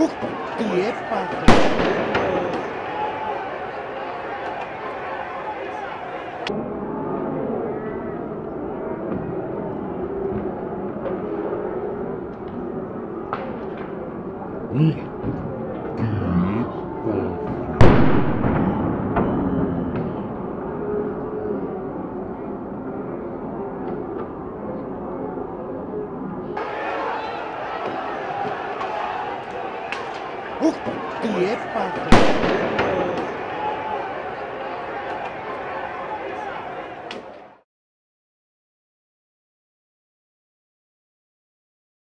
O que é, padre? O que é, padre?